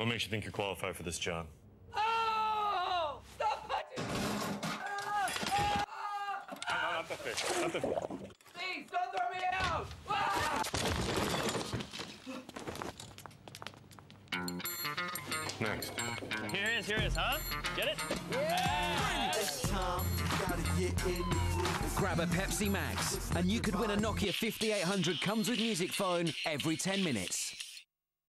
What makes you think you're qualified for this job? Oh! Stop punching! Ah! Ah! Not the fish. Not the fish. Please, don't throw me out! Ah! Next. Here it is, here it is, huh? Get it? Grab a Pepsi Max, and you could win a Nokia 5800 comes with music phone every 10 minutes.